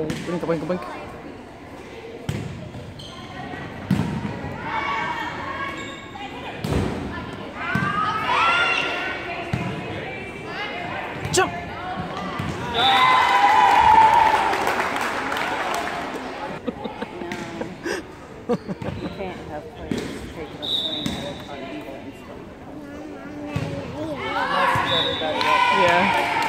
Oh, blink, blink, blink. Jump! You can't have players taking a swing at a triangle and stuff. Messes everybody up. Yeah.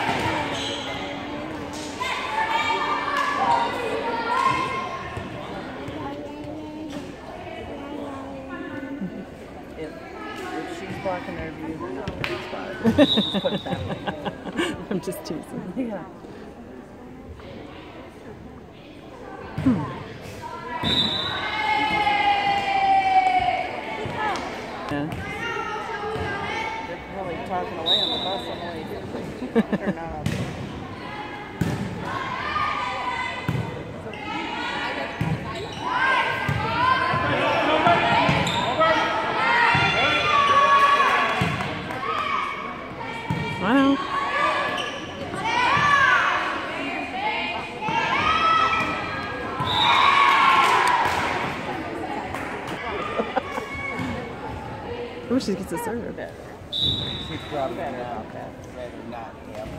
Blocking their view, they're not a good spot. Put it that way. I'm just teasing. Yeah. Yeah. They're probably talking away on the bus on the way. They're not I wish she gets a serve. Better. She's probably Better not, about not have.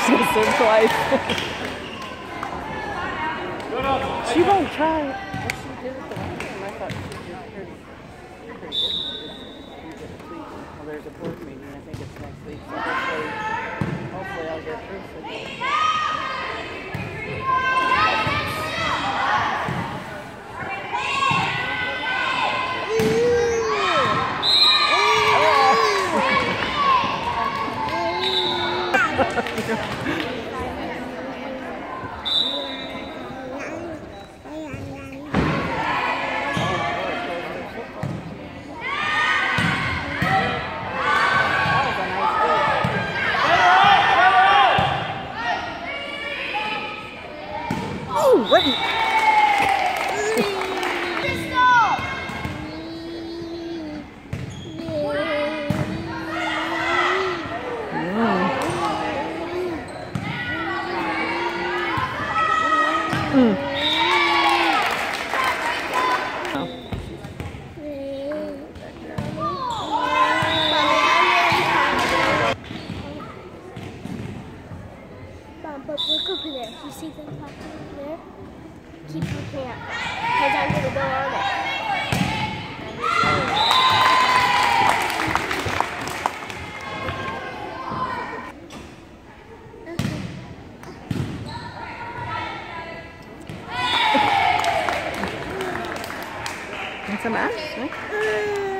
She's gonna serve twice. she won't try. What she did at the one time, I thought she did pretty, pretty good. She did it tweak. Well, there's a board meeting, I think it's next week, so hopefully, Mom, but look over there. You see them talking over there? Keep looking at them. Because I'm going to go on it. Ash? No?